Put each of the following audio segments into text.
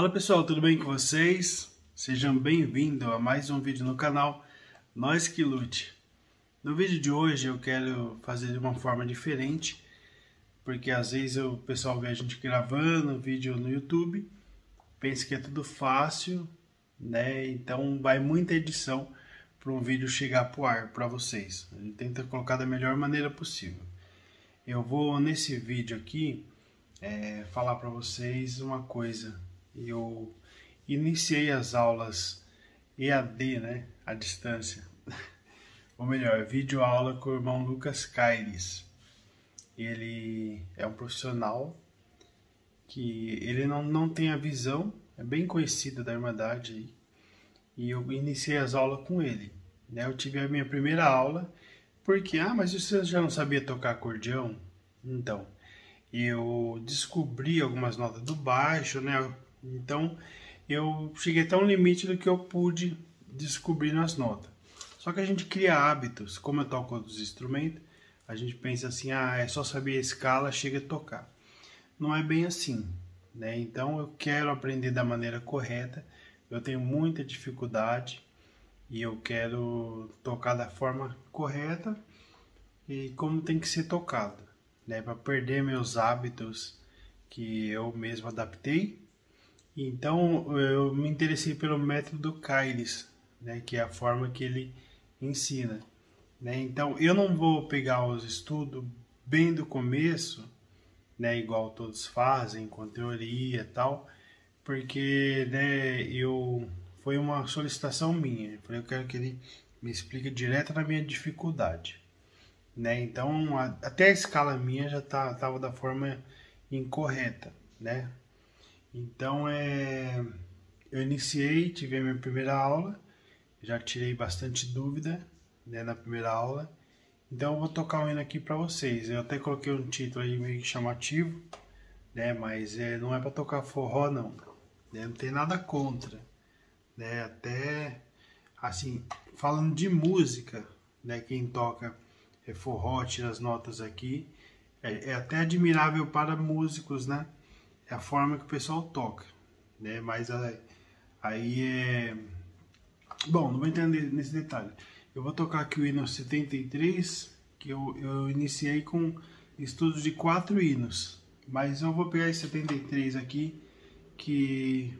Fala pessoal, tudo bem com vocês? Sejam bem-vindos a mais um vídeo no canal Nós Que Lute. No vídeo de hoje eu quero fazer de uma forma diferente, porque às vezes o pessoal vê a gente gravando vídeo no YouTube, pensa que é tudo fácil, né? Então vai muita edição para um vídeo chegar para o ar para vocês. A gente tenta colocar da melhor maneira possível. Eu vou nesse vídeo aqui é, falar para vocês uma coisa eu iniciei as aulas EAD, né, à distância, ou melhor, vídeo aula com o irmão Lucas Caires. Ele é um profissional que ele não, não tem a visão, é bem conhecido da Irmandade aí, e eu iniciei as aulas com ele. Né? Eu tive a minha primeira aula, porque, ah, mas você já não sabia tocar acordeão? Então, eu descobri algumas notas do baixo, né? Então eu cheguei até um limite do que eu pude descobrir nas notas. Só que a gente cria hábitos, como eu toco outros instrumentos, a gente pensa assim, ah, é só saber a escala, chega a tocar. Não é bem assim, né? Então eu quero aprender da maneira correta, eu tenho muita dificuldade e eu quero tocar da forma correta e como tem que ser tocado, né? Para perder meus hábitos que eu mesmo adaptei então eu me interessei pelo método Kairos, né, que é a forma que ele ensina. Né? Então eu não vou pegar os estudos bem do começo, né, igual todos fazem, com teoria e tal, porque né, eu foi uma solicitação minha. Eu falei, eu quero que ele me explique direto na minha dificuldade. Né? Então a, até a escala minha já tá, tava da forma incorreta, né? Então, é, eu iniciei, tive a minha primeira aula, já tirei bastante dúvida né, na primeira aula. Então, eu vou tocar um hino aqui para vocês. Eu até coloquei um título aí meio chamativo, né, mas é, não é para tocar forró, não. Né, não tem nada contra. Né, até, assim, falando de música, né, quem toca é forró, tira as notas aqui, é, é até admirável para músicos, né? É a forma que o pessoal toca, né? Mas aí é... Bom, não vou entender nesse detalhe. Eu vou tocar aqui o hino 73, que eu, eu iniciei com estudos de quatro hinos. Mas eu vou pegar esse 73 aqui, que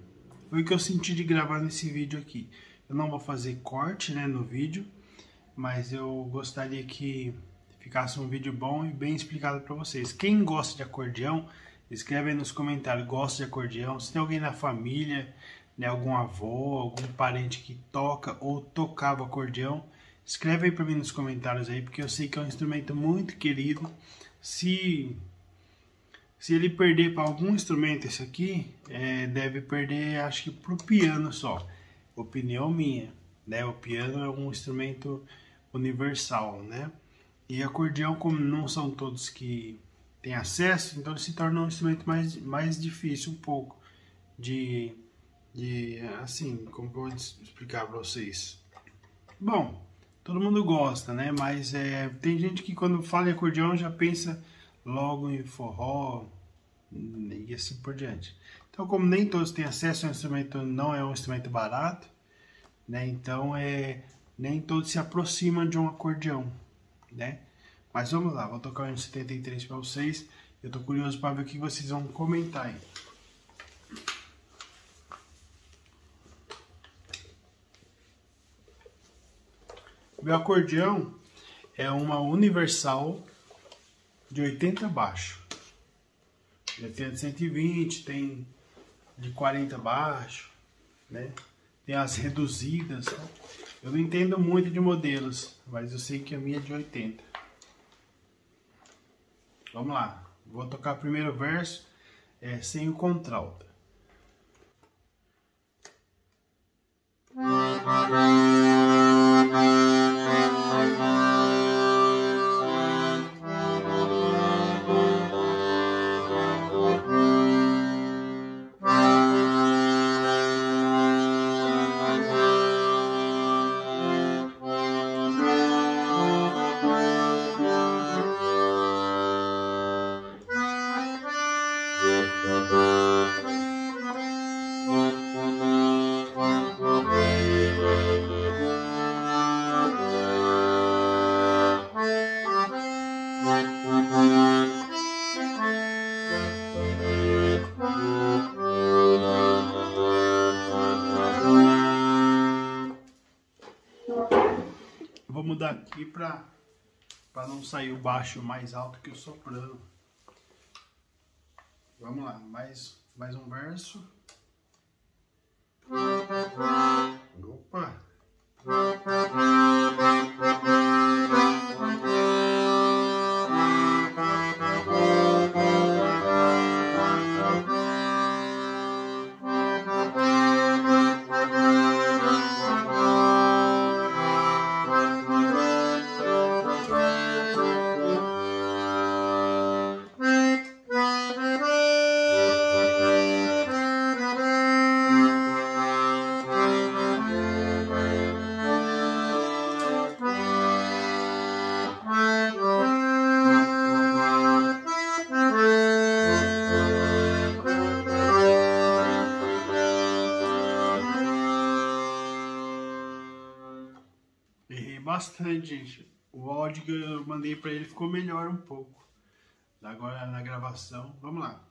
foi o que eu senti de gravar nesse vídeo aqui. Eu não vou fazer corte né, no vídeo, mas eu gostaria que ficasse um vídeo bom e bem explicado para vocês. Quem gosta de acordeão, Escreve aí nos comentários, gosta de acordeão? Se tem alguém na família, né, algum avô, algum parente que toca ou tocava acordeão, escreve aí para mim nos comentários aí, porque eu sei que é um instrumento muito querido. Se se ele perder para algum instrumento esse aqui, é, deve perder, acho que pro piano só. Opinião minha, né? O piano é um instrumento universal, né? E acordeão, como não são todos que tem acesso, então ele se torna um instrumento mais, mais difícil um pouco de, de assim, como eu vou explicar para vocês? Bom, todo mundo gosta, né? Mas é, tem gente que quando fala em acordeão já pensa logo em forró e assim por diante. Então, como nem todos têm acesso ao instrumento, não é um instrumento barato, né? Então, é, nem todos se aproximam de um acordeão, né? Mas vamos lá, vou tocar o M73 para vocês. Eu tô curioso para ver o que vocês vão comentar aí. Meu acordeão é uma universal de 80 baixo. Ele tem de 120, tem de 40 baixo, né? Tem as reduzidas. Tá? Eu não entendo muito de modelos, mas eu sei que a minha é de 80. Vamos lá. Vou tocar o primeiro verso é, sem o contralto. vou mudar aqui para para não sair o baixo mais alto que o soprano. Vamos lá, mais mais um verso. Opa! Bastante, gente. O áudio que eu mandei para ele ficou melhor um pouco. Agora na gravação, vamos lá.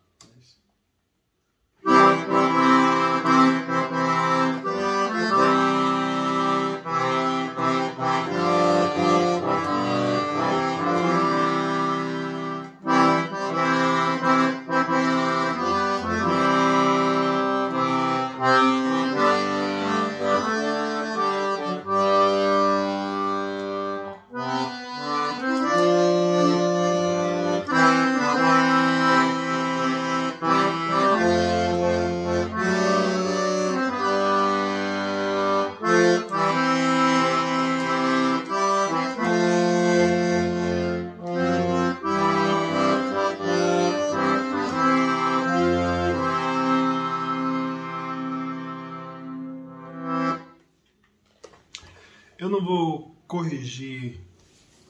Eu não vou corrigir.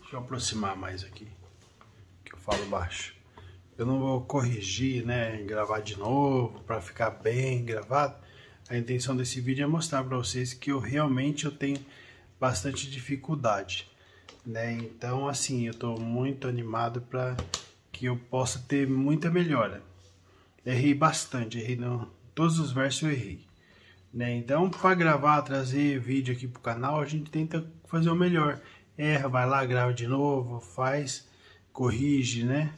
Deixa eu aproximar mais aqui. Que eu falo baixo. Eu não vou corrigir, né? Gravar de novo para ficar bem gravado. A intenção desse vídeo é mostrar para vocês que eu realmente eu tenho bastante dificuldade, né? Então, assim, eu estou muito animado para que eu possa ter muita melhora. Errei bastante, errei no todos os versos eu errei. Né? Então, para gravar, trazer vídeo aqui pro canal, a gente tenta fazer o melhor. Erra, vai lá, grava de novo, faz, corrige, né?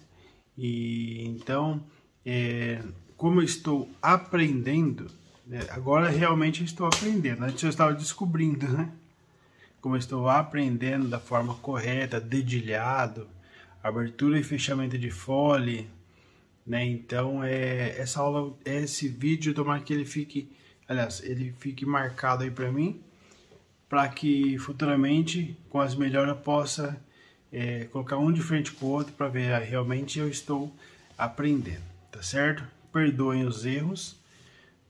E então, é, como eu estou aprendendo, né? agora realmente estou aprendendo. Antes eu estava descobrindo, né? Como eu estou aprendendo da forma correta, dedilhado, abertura e fechamento de fole, né? Então, é, essa aula, esse vídeo, tomara que ele fique aliás, ele fique marcado aí para mim, para que futuramente, com as melhoras, possa é, colocar um de frente com o outro para ver ah, realmente eu estou aprendendo, tá certo? Perdoem os erros,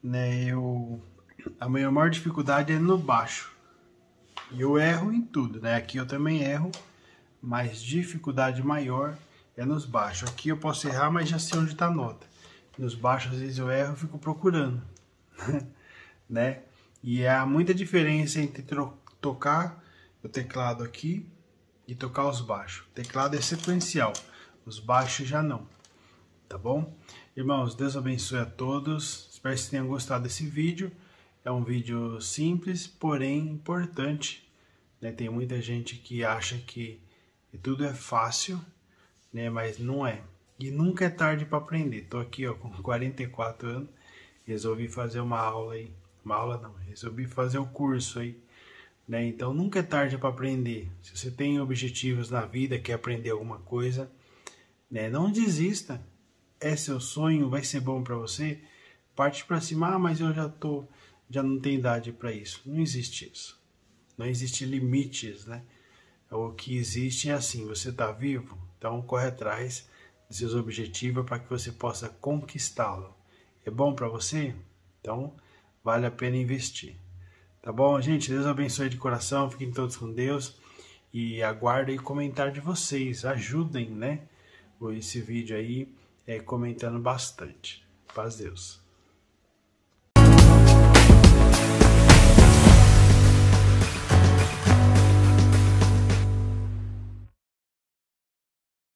né? Eu a minha maior dificuldade é no baixo. E eu erro em tudo, né? Aqui eu também erro, mas dificuldade maior é nos baixos. Aqui eu posso errar, mas já sei onde está a nota. Nos baixos, às vezes eu erro, fico procurando. né? E há muita diferença entre tocar o teclado aqui e tocar os baixos. O teclado é sequencial, os baixos já não, tá bom? Irmãos, Deus abençoe a todos, espero que tenham gostado desse vídeo. É um vídeo simples, porém importante. Né? Tem muita gente que acha que tudo é fácil, né? mas não é. E nunca é tarde para aprender. Estou aqui ó, com 44 anos, resolvi fazer uma aula aí uma aula não, resolvi fazer o curso aí, né? Então nunca é tarde para aprender. Se você tem objetivos na vida, quer aprender alguma coisa, né? Não desista. É seu sonho, vai ser bom para você. Parte para cima, ah, mas eu já tô, já não tenho idade para isso. Não existe isso. Não existe limites, né? O que existe é assim, você está vivo, então corre atrás dos seus objetivos para que você possa conquistá-lo. É bom para você? Então, vale a pena investir. Tá bom, gente? Deus abençoe de coração, fiquem todos com Deus e aguardem o comentário de vocês. Ajudem, né? Esse vídeo aí é, comentando bastante. Paz Deus.